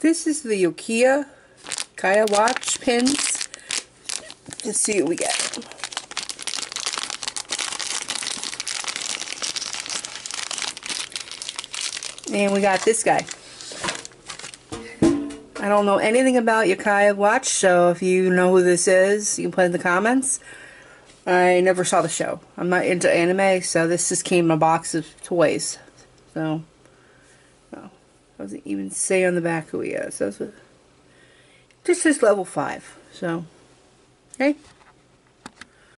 This is the Yokia Kaya watch pins. Let's see what we get. And we got this guy. I don't know anything about Yokai Watch, so if you know who this is, you can put in the comments. I never saw the show. I'm not into anime, so this just came in a box of toys. So, oh, doesn't even say on the back who he is. That's what, this is level 5, so, okay.